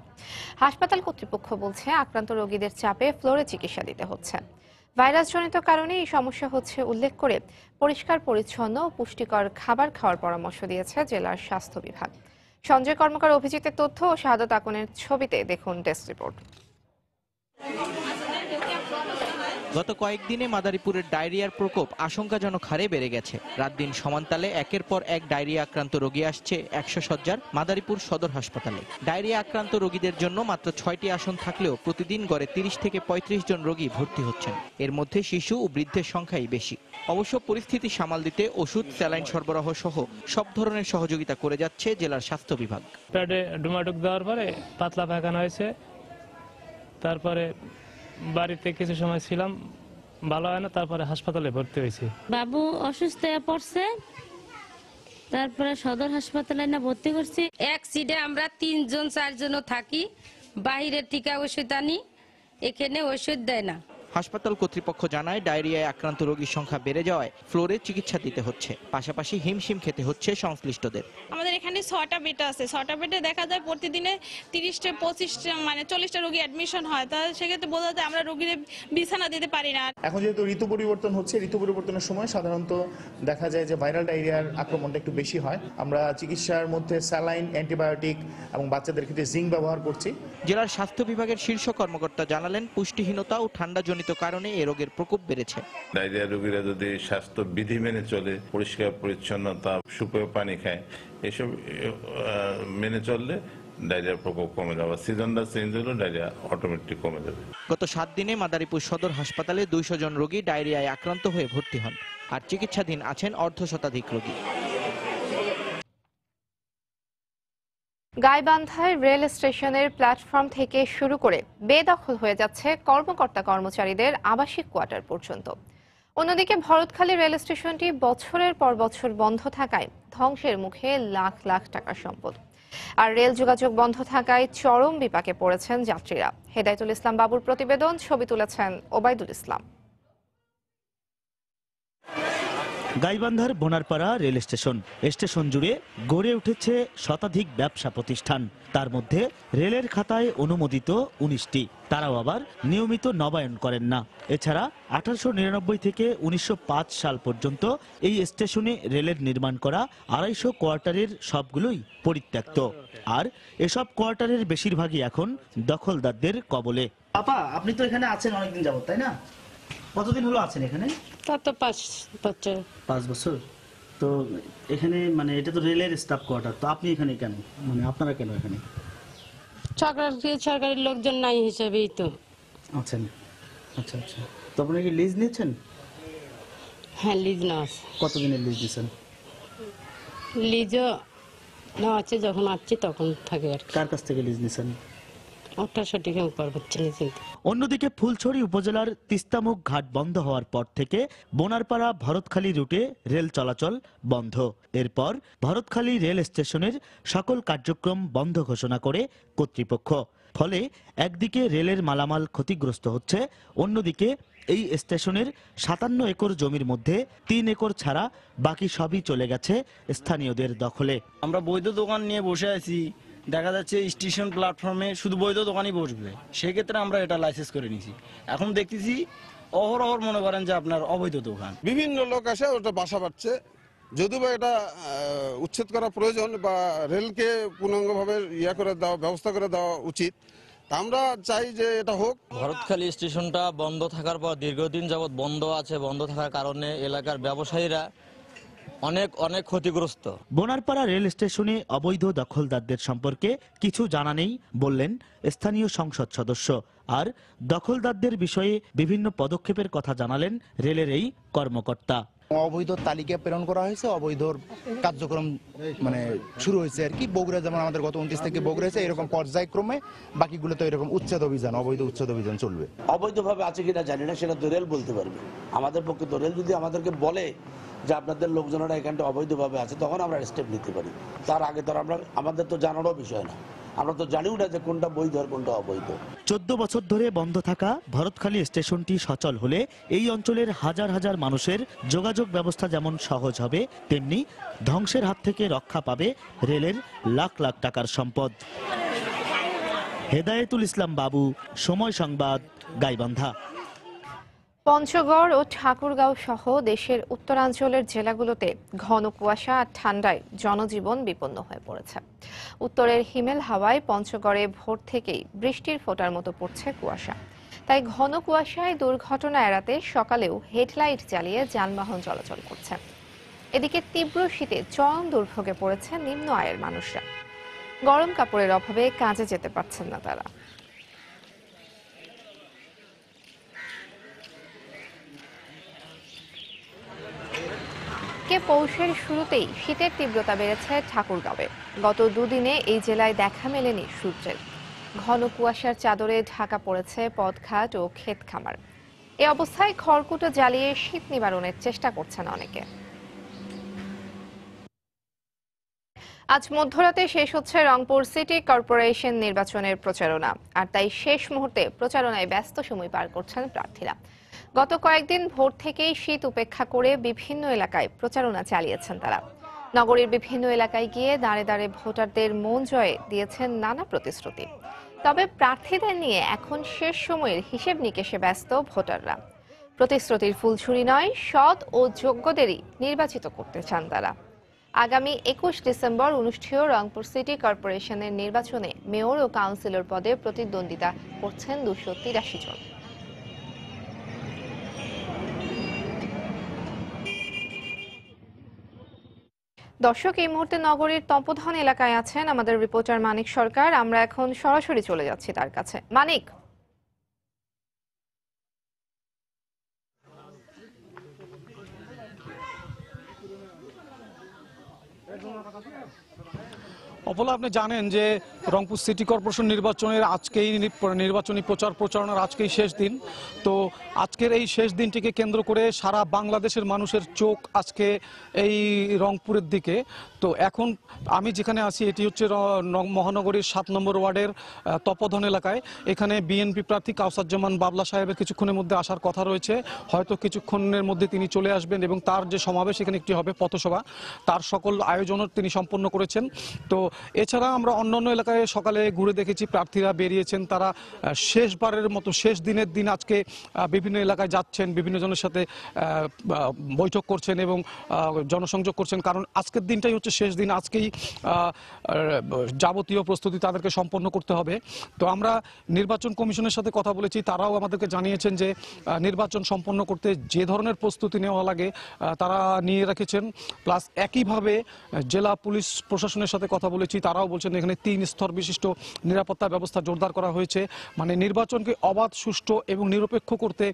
Speaker 1: হাসপাতাল কর্তৃপক্ষ বলছে, আক্রান্ত রোগীদের চাপে ফ্লোরে চিকিৎসা দিতে হচ্ছে। ভাইরাসজনিত কারণে এই সমস্যা হচ্ছে উল্লেখ করে পরিষ্কার, পরিচ্ছন্ন ও পুষ্টিকর খাবার খাওয়ার পরামর্শ দিয়েছে জেলার স্বাস্থ্য বিভাগ। সঞ্জয় কর্মকার অভিজিতের তথ্য ও শাহাদত আকনের ছবিতে দেখুন ডেস্ক রিপোর্ট।
Speaker 28: গত কয়েকদিনে মাদারীপুরের ডায়রিয়ার প্রকোপ আশঙ্কাজনক হারে বেড়ে গেছে। রাত দিন সমান্তালে একের পর এক ডায়রিয়া আক্রান্ত রোগী আসছে একশো সজ্জার মাদারীপুর সদর হাসপাতালে। ডায়রিয়া আক্রান্ত রোগীদের জন্য মাত্র ছয়টি আসন থাকলেও প্রতিদিন গড়ে তিরিশ থেকে পঁয়ত্রিশ জন রোগী ভর্তি হচ্ছেন। এর মধ্যে শিশু ও বৃদ্ধের সংখ্যাই বেশি। অবশ্য পরিস্থিতি সামাল দিতে ওষুধ, স্যালাইন সরবরাহ সহ সব ধরনের সহযোগিতা করে যাচ্ছে জেলার স্বাস্থ্য বিভাগ।
Speaker 29: প্যাডে দেওয়ার পরে পাতলা পায়খানা হয়েছে। তারপরে বাড়িতে কিছু সময় ছিলাম, ভালো হয় না, তারপরে হাসপাতালে ভর্তি হয়েছি।
Speaker 22: বাবু অসুস্থ হয়ে পড়ছে, তারপরে সদর হাসপাতালে না ভর্তি করছি। এক সিডে আমরা তিনজন, চারজনও থাকি বাহিরের টিকা ওষুধ আনি, এখানে ওষুধ দেয় না।
Speaker 28: হাসপাতাল কর্তৃপক্ষ জানায় ডায়রিয়ায় আক্রান্ত রোগীর সংখ্যা বেড়ে যাওয়ায় ফ্লোরে চিকিৎসা দিতে হচ্ছে। পাশাপাশি হিমশিম খেতে হচ্ছে সংশ্লিষ্টদের।
Speaker 30: আমাদের এখানে ছটা বেড আছে। ছটা বেডে দেখা যায় প্রতিদিনে তিরিশটা পঁচিশটা মানে চল্লিশটা রোগী অ্যাডমিশন হয়। তা সেক্ষেত্রে বোঝা যায় আমরা রোগীর বিছানা দিতে পারি না।
Speaker 31: এখন যেহেতু ঋতু পরিবর্তন হচ্ছে ঋতু পরিবর্তনের সময় সাধারণত দেখা যায় যে ভাইরাল ডায়রিয়ার আক্রমণটা একটু বেশি হয়। আমরা চিকিৎসার মধ্যে স্যালাইন অ্যান্টিবায়োটিক এবং বাচ্চাদের ক্ষেত্রে জিঙ্ক ব্যবহার করছি।
Speaker 28: জেলার স্বাস্থ্য বিভাগের শীর্ষ কর্মকর্তা জানালেন পুষ্টিহীনতা ও ঠান্ডাজনিত কারণে এ রোগের প্রকোপ বেড়েছে।
Speaker 32: ডায়রিয়া রোগীরা যদি স্বাস্থ্য বিধি মেনে চলে পরিষ্কার পরিচ্ছন্নতা সুপেয় পানি খায় এসব মেনে চললে ডায়রিয়ার প্রকোপ কমে যাবে। সিজনটা চেঞ্জ হলে ডায়রিয়া অটোমেটিক কমে যাবে।
Speaker 28: গত সাত দিনে মাদারীপুর সদর হাসপাতালে দুইশো জন রোগী ডায়রিয়ায় আক্রান্ত হয়ে ভর্তি হন আর চিকিৎসাধীন আছেন অর্ধ শতাধিক রোগী।
Speaker 1: গাইবান্ধায় রেল স্টেশনের প্ল্যাটফর্ম থেকে শুরু করে বেদখল হয়ে যাচ্ছে কর্মকর্তা কর্মচারীদের আবাসিক কোয়ার্টার পর্যন্ত। অন্যদিকে ভরতখালী রেল স্টেশনটি বছরের পর বছর বন্ধ থাকায় ধ্বংসের মুখে লাখ লাখ টাকার সম্পদ। আর রেল যোগাযোগ বন্ধ থাকায় চরম বিপাকে পড়েছেন যাত্রীরা। হেদায়তুল ইসলাম বাবুর প্রতিবেদন, ছবি তুলেছেন ওবায়দুল ইসলাম।
Speaker 33: গাইবান্ধার বোনারপাড়া রেল স্টেশন। স্টেশন জুড়ে গড়ে উঠেছে শতাধিক ব্যবসা প্রতিষ্ঠান। তার মধ্যে রেলের খাতায় অনুমোদিত উনিশটি। তারাও আবার নিয়মিত নবায়ন করেন না। এছাড়া আঠারোশো নিরানব্বই থেকে উনিশশো পাঁচ সাল পর্যন্ত এই স্টেশনে রেলের নির্মাণ করা আড়াইশো কোয়ার্টারের সবগুলোই পরিত্যক্ত। আর এসব কোয়ার্টারের বেশিরভাগই এখন দখলদারদের কবলে। আপা আপনি তো এখানে আছেন অনেকদিন যাবত তাই না? কতদিন হলো আছেন এখানে?
Speaker 22: তত পাঁচ বছর।
Speaker 33: পাঁচ বছর? তো এখানে মানে এটা তো রেলের স্টাফ কোয়ার্টার তো আপনি এখানে কেন? মানে আপনারা কেন এখানে?
Speaker 22: সরকারি সরকারি লোকজন নাই হিসেবেই তো।
Speaker 34: আছেন। আচ্ছা আচ্ছা। তো আপনি কি লিজ নিচ্ছেন?
Speaker 22: হ্যাঁ লিজ নেওয়া আছে।
Speaker 34: কতদিনের লিজ দিচ্ছেন?
Speaker 22: লিজও নেওয়া আছে যখন আসছি তখন থাকে আর
Speaker 34: কার কাছ থেকে লিজ নিচ্ছেন?
Speaker 22: ওটা সঠিক আমি পারছি না চিনতে।
Speaker 33: অন্যদিকে ফুলছড়ি উপজেলার তিস্তামুখ ঘাট বন্ধ হওয়ার পর থেকে বোনারপাড়া ভরতখালী রুটে রেল চলাচল বন্ধ। এরপর ভরতখালী রেল স্টেশনের সকল কার্যক্রম বন্ধ ঘোষণা করে কর্তৃপক্ষ। ফলে একদিকে রেলের মালামাল ক্ষতিগ্রস্ত হচ্ছে অন্যদিকে এই স্টেশনের সাতান্ন একর জমির মধ্যে তিন একর ছাড়া বাকি সবই চলে গেছে স্থানীয়দের দখলে।
Speaker 35: আমরা বৈধ দোকান নিয়ে বসে আছি। দেখা যাচ্ছে স্টেশন প্ল্যাটফর্মে শুধু বৈধ দোকানই বসবে। সেক্ষেত্রে আমরা এটা লাইসেন্স করে নিছি এখন দেখতেছি অহরহর মনে করেন যে আপনার অবৈধ দোকান।
Speaker 36: বিভিন্ন লোক আসে ওটা বাসা বাড়ছে যদিও বা এটা উচ্ছেদ করা প্রয়োজন বা রেলকে পূর্ণাঙ্গভাবে ইয়া করে দেওয়া ব্যবস্থা করে দেওয়া উচিত তা আমরা চাই যে এটা হোক।
Speaker 37: ভরতখালী স্টেশনটা বন্ধ থাকার পর দীর্ঘদিন যাবৎ বন্ধ আছে। বন্ধ থাকার কারণে এলাকার ব্যবসায়ীরা অনেক অনেক ক্ষতিগ্রস্ত।
Speaker 33: বোনারপাড়া রেল স্টেশনে অবৈধ দখলদারদের সম্পর্কে কিছু জানা নেই বললেন স্থানীয় সংসদ সদস্য। আর দখলদারদের বিষয়ে বিভিন্ন পদক্ষেপের কথা জানালেন রেলের এই কর্মকর্তা।
Speaker 38: অবৈধ তালিকা প্রেরণ করা হয়েছে অবৈধ কার্যক্রম মানে শুরু হয়েছে আর কি। বগুড়া যেমন আমাদের গত উনত্রিশ থেকে বগুড়া হয়েছে এরকম পর্যায়ক্রমে বাকিগুলো তো এরকম উচ্ছেদ অভিযান অবৈধ উচ্ছেদ অভিযান চলবে।
Speaker 39: অবৈধভাবে আছে কিনা জানি না সেটা তো রেল বলতে পারবে। আমাদের পক্ষে তো রেল যদি আমাদেরকে বলে যে আপনাদের লোকজনেরা এখানটা অবৈধভাবে আছে, তখন আমরা স্টেপ নিতে পারি। তার আগে তো আমরা আমাদের তো জানারও বিষয় না। আমরা তো জানিও না যে কোনটা বৈধ আর কোনটা অবৈধ।
Speaker 33: চোদ্দ বছর ধরে বন্ধ থাকা ভরতখালী স্টেশনটি সচল হলে এই অঞ্চলের হাজার হাজার মানুষের যোগাযোগ ব্যবস্থা যেমন সহজ হবে, তেমনি ধ্বংসের হাত থেকে রক্ষা পাবে রেলের লাখ লাখ টাকার সম্পদ। হেদায়েতুল ইসলাম বাবু, সময় সংবাদ, গাইবান্ধা।
Speaker 1: পঞ্চগড় ও ঠাকুরগাঁও সহ দেশের উত্তরাঞ্চলের জেলাগুলোতে ঘন কুয়াশা আর ঠান্ডায় জনজীবন বিপন্ন হয়ে পড়েছে। উত্তরের হিমেল হাওয়ায় পঞ্চগড়ে ভোর থেকেই বৃষ্টির ফোঁটার মতো পড়ছে কুয়াশা। তাই ঘন কুয়াশায় দুর্ঘটনা এড়াতে সকালেও হেডলাইট জ্বালিয়ে যানবাহন চলাচল করছে। এদিকে তীব্র শীতে চরম দুর্ভোগে পড়েছে নিম্ন আয়ের মানুষরা। গরম কাপড়ের অভাবে কাজে যেতে পারছেন না তারা। কে পৌষের শুরুতেই শীতের তীব্রতা বেড়েছে ঠাকুরগাঁওয়ে। গত দুদিনে এই জেলায় দেখা মেলেনি সূর্যের। ঘন কুয়াশার চাদরে ঢাকা পড়েছে পথঘাট ও ক্ষেত খামার এ অবস্থায় খড়কুটো জ্বালিয়ে শীত নিবারণের চেষ্টা করছেন অনেকে। আজ মধ্যরাতে শেষ হচ্ছে রংপুর সিটি কর্পোরেশন নির্বাচনের প্রচারণা। আর তাই শেষ মুহূর্তে প্রচারণায় ব্যস্ত সময় পার করছেন প্রার্থীরা। গত কয়েকদিন ভোর থেকেই শীত উপেক্ষা করে বিভিন্ন এলাকায় প্রচারণা চালিয়েছেন তারা। নগরীর বিভিন্ন এলাকায় গিয়ে দাঁড়ে দাঁড়ে ভোটারদের মন জয়ে দিয়েছেন নানা প্রতিশ্রুতি। তবে প্রার্থীদের নিয়ে এখন শেষ সময়ের হিসেব নিকেশে ব্যস্ত ভোটাররা। প্রতিশ্রুতির ফুলছুরি নয়, সৎ ও যোগ্যদেরই নির্বাচিত করতে চান তারা। আগামী একুশ ডিসেম্বর অনুষ্ঠেয় রংপুর সিটি কর্পোরেশনের নির্বাচনে মেয়র ও কাউন্সিলর পদে প্রতিদ্বন্দ্বিতা করছেন দুশো তিরাশি জন। দর্শক, এই মুহূর্তে নগরীর তপোধন এলাকায় আছেন আমাদের রিপোর্টার মানিক সরকার। আমরা এখন সরাসরি চলে যাচ্ছি তার কাছে। মানিক
Speaker 40: অপলা আপনি জানেন যে রংপুর সিটি কর্পোরেশন নির্বাচনের আজকেই নির্বাচনী প্রচার প্রচারণার আজকেই শেষ দিন। তো আজকের এই শেষ দিনটিকে কেন্দ্র করে সারা বাংলাদেশের মানুষের চোখ আজকে এই রংপুরের দিকে। তো এখন আমি যেখানে আছি, এটি হচ্ছে মহানগরীর সাত নম্বর ওয়ার্ডের তপোধন এলাকায়। এখানে বিএনপি প্রার্থী কাউসাজ্জামান বাবলা সাহেবের কিছুক্ষণের মধ্যে আসার কথা রয়েছে। হয়তো কিছুক্ষণের মধ্যে তিনি চলে আসবেন এবং তার যে সমাবেশ, এখানে একটি হবে পথসভা। তার সকল আয়োজনও তিনি সম্পন্ন করেছেন। তো এছাড়া আমরা অন্যান্য এলাকায় সকালে ঘুরে দেখেছি, প্রার্থীরা বেরিয়েছেন, তারা শেষবারের মতো, শেষ দিনের দিন আজকে বিভিন্ন এলাকায় যাচ্ছেন, বিভিন্ন জনের সাথে বৈঠক করছেন এবং জনসংযোগ করছেন। কারণ আজকের দিনটাই হচ্ছে শেষ দিন, আজকেই যাবতীয় প্রস্তুতি তাদেরকে সম্পন্ন করতে হবে। তো আমরা নির্বাচন কমিশনের সাথে কথা বলেছি, তারাও আমাদেরকে জানিয়েছেন যে নির্বাচন সম্পন্ন করতে যে ধরনের প্রস্তুতি নেওয়া লাগে তারা নিয়ে রেখেছেন। প্লাস একইভাবে জেলা পুলিশ প্রশাসনের সাথে কথা বলে বলেছি, তারাও বলছেন এখানে তিন স্তর বিশিষ্ট নিরাপত্তা ব্যবস্থা জোরদার করা হয়েছে। মানে নির্বাচনকে অবাধ, সুষ্ঠু এবং নিরপেক্ষ করতে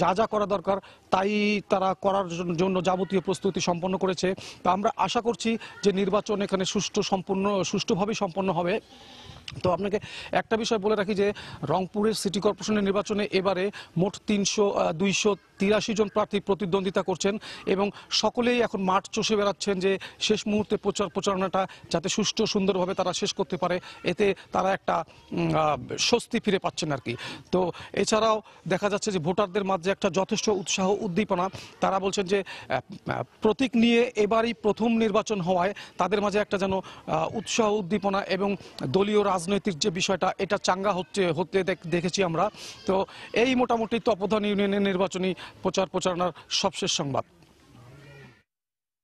Speaker 40: যা যা করা দরকার, তাই তারা করার জন্য যাবতীয় প্রস্তুতি সম্পন্ন করেছে। তা আমরা আশা করছি যে নির্বাচন এখানে সুষ্ঠু, সম্পূর্ণ, সুষ্ঠুভাবেই সম্পন্ন হবে। তো আপনাকে একটা বিষয় বলে রাখি যে রংপুরের সিটি কর্পোরেশনের নির্বাচনে এবারে মোট তিনশো দুইশো তিরাশি জন প্রার্থী প্রতিদ্বন্দ্বিতা করছেন এবং সকলেই এখন মাঠ চষে বেড়াচ্ছেন যে শেষ মুহূর্তে প্রচার প্রচারণাটা যাতে সুষ্ঠু সুন্দরভাবে তারা শেষ করতে পারে, এতে তারা একটা স্বস্তি ফিরে পাচ্ছেন আর কি। তো এছাড়াও দেখা যাচ্ছে যে ভোটারদের মাঝে একটা যথেষ্ট উৎসাহ উদ্দীপনা। তারা বলছেন যে প্রতীক নিয়ে এবারই প্রথম নির্বাচন হওয়ায় তাদের মাঝে একটা যেন উৎসাহ উদ্দীপনা এবং দলীয় রাজনৈতিক যে বিষয়টা, এটা চাঙ্গা হচ্ছে, হতে দেখেছি আমরা। তো এই মোটামুটি তপোধন ইউনিয়নের নির্বাচনী প্রচার প্রচারণার সবশেষ সংবাদ।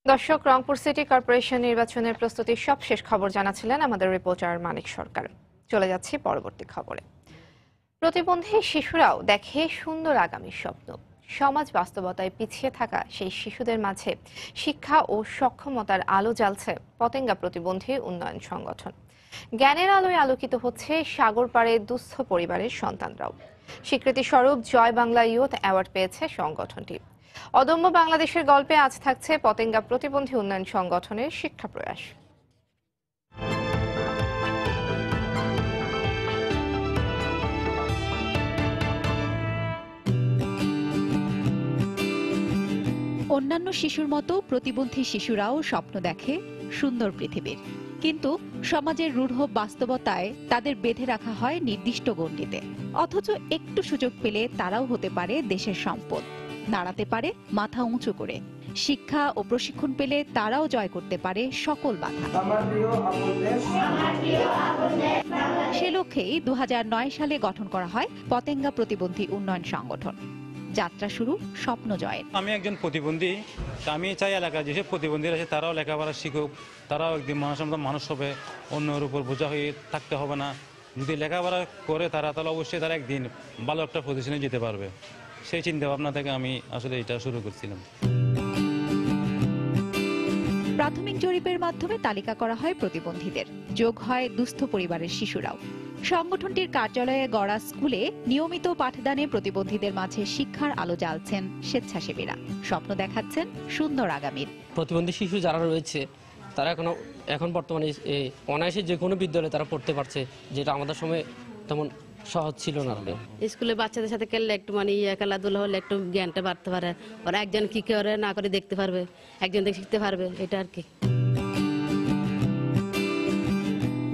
Speaker 1: দর্শক, রংপুর সিটি কর্পোরেশন নির্বাচনের প্রস্তুতির সবশেষ খবর জানাছিলেন আমাদের রিপোর্টার মানিক সরকার। চলে যাচ্ছি পরবর্তী খবরে। প্রতিবন্ধী শিশুরাও দেখে সুন্দর আগামীর স্বপ্ন। সমাজ বাস্তবতায় পিছিয়ে থাকা সেই শিশুদের মাঝে শিক্ষা ও সক্ষমতার আলো জ্বালছে পতেঙ্গা প্রতিবন্ধী উন্নয়ন সংগঠন। জ্ঞানের আলোয় আলোকিত হচ্ছে সাগর পাড়ে দুস্থ পরিবারের সন্তানরাও। স্বীকৃতি স্বরূপ জয় বাংলা ইউথ অ্যাওয়ার্ড পেয়েছে সংগঠনটি। অদম্য বাংলাদেশের গল্পে আজ থাকছে পতেঙ্গা প্রতিবন্ধী উন্নয়ন সংগঠনের শিক্ষা প্রয়াস।
Speaker 41: অন্যান্য শিশুর মতো প্রতিবন্ধী শিশুরাও স্বপ্ন দেখে সুন্দর পৃথিবীর। কিন্তু সমাজের রূঢ় বাস্তবতায় তাদের বেঁধে রাখা হয় নির্দিষ্ট গণ্ডিতে। অথচ একটু সুযোগ পেলে তারাও হতে পারে দেশের সম্পদ। দাঁড়াতে পারে মাথা উঁচু করে। শিক্ষা ও প্রশিক্ষণ পেলে তারাও জয় করতে পারে সকল বাধা। সে লক্ষ্যেই দু হাজার নয় সালে গঠন করা হয় পতেঙ্গা প্রতিবন্ধী উন্নয়ন সংগঠন। যাত্রা শুরু স্বপ্ন জয়ের
Speaker 42: আমি একজন প্রতিবন্ধী আমি চাই এলাকার যেসব প্রতিবন্ধীরা আছে তারাও লেখাপড়া শিখুক তারাও একদিন মানুষের মতো মানুষ হবে অন্যের উপর বোঝা হয়ে থাকতে হবে না। যদি লেখাপড়া করে তারা তাহলে অবশ্যই তারা একদিন ভালো একটা প্রতিষ্ঠানে যেতে পারবে। সেই চিন্তা ভাবনা থেকে আমি আসলে এটা শুরু করছিলাম।
Speaker 41: প্রাথমিক জরিপের মাধ্যমে তালিকা করা হয় প্রতিবন্ধীদের। যোগ হয় দুস্থ পরিবারের শিশুরাও। সংগঠনটির কার্যালয়ে গড়া স্কুলে নিয়মিত পাঠদানে প্রতিবন্ধীদের মাঝে শিক্ষার আলো জ্বালছেন স্বেচ্ছাসেবীরা। স্বপ্ন দেখাচ্ছেন সুন্দর আগামীর।
Speaker 43: প্রতিবন্ধী শিশু যারা রয়েছে তারা এখনও এখন বর্তমানে এই অনায়াসে যে কোনো বিদ্যালয়ে তারা পড়তে পারছে যেটা আমাদের সময় তেমন সহজ ছিল না।
Speaker 44: স্কুলে বাচ্চাদের সাথে খেললে একটু মানে ইয়ে খেলাধুলা হলে একটু জ্ঞানটা বাড়তে পারে। ওরা একজন কি করে না করে দেখতে পারবে একজন দেখে শিখতে পারবে এটা আর কি।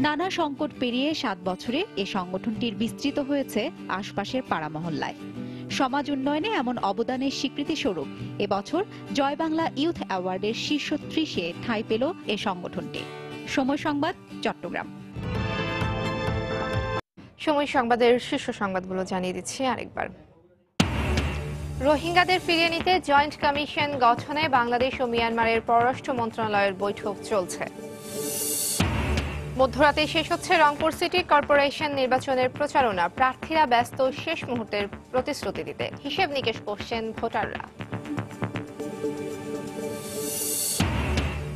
Speaker 41: নানা সংকট পেরিয়ে সাত বছরে এ সংগঠনটির বিস্তৃত হয়েছে আশপাশের পাড়া মহল্লায়। সমাজ উন্নয়নে এমন অবদানের স্বীকৃতি স্বরূপ এবছর জয় বাংলা ইউথ অ্যাওয়ার্ডের শীর্ষ ত্রিশে ঠাঁই পেল এ সংগঠনটি। সময় সংবাদ, চট্টগ্রাম।
Speaker 1: সময় সংবাদের শীর্ষ সংবাদগুলো জানিয়ে দিচ্ছি আরেকবার। রোহিঙ্গাদের ফিরিয়ে নিতে জয়েন্ট কমিশন গঠনে বাংলাদেশ ও মিয়ানমারের পররাষ্ট্র মন্ত্রণালয়ের বৈঠক চলছে। মধ্যরাতে শেষ হচ্ছে রংপুর সিটি কর্পোরেশন নির্বাচনের প্রচারণা। প্রার্থীরা ব্যস্ত শেষ মুহূর্তের প্রতিশ্রুতি দিতে। হিসেব নিকেশ করছেন ভোটাররা।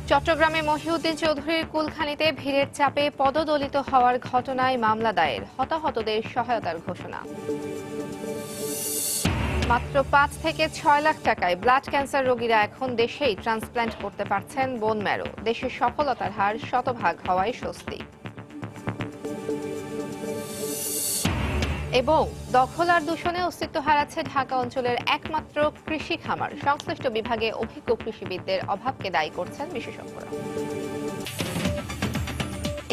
Speaker 1: চট্টগ্রামে মহিউদ্দিন চৌধুরীর কুলখানিতে ভিড়ের চাপে পদদলিত হওয়ার ঘটনায় মামলা দায়ের। হতাহতদের সহায়তার ঘোষণা। মাত্র পাঁচ থেকে ছয় লাখ টাকায় ব্লাড ক্যান্সার রোগীরা এখন দেশেই ট্রান্সপ্ল্যান্ট করতে পারছেন বোন ম্যারো দেশের সফলতার হার শতভাগ হওয়ায় স্বস্তি। এবং দখল আর দূষণে অস্তিত্ব হারাচ্ছে ঢাকা অঞ্চলের একমাত্র কৃষি খামার। সংশ্লিষ্ট বিভাগে অভিজ্ঞ কৃষিবিদদের অভাবকে দায়ী করছেন বিশেষজ্ঞরা।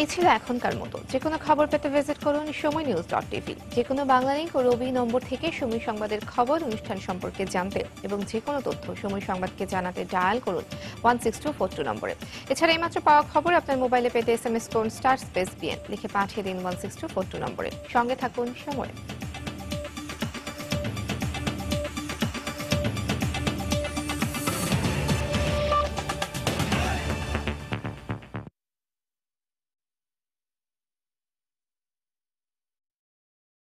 Speaker 1: এই ছিল এখনকার মতো। যে কোনো খবর পেতে ভিজিট করুন সময় নিউজ ডট টিভি যে কোনো বাংলা লিঙ্ক ও রবি নম্বর থেকে সময় সংবাদের খবর অনুষ্ঠান সম্পর্কে জানতে এবং যে কোনো তথ্য সময় সংবাদকে জানাতে ডায়াল করুন one six two four two নম্বরে। এছাড়া এইমাত্র পাওয়া খবর আপনার মোবাইলে পেতে এস এম এস করুন স্টার স্পেস বিএন লিখে পাঠিয়ে দিন one six two four two নম্বরে। সঙ্গে থাকুন সময়।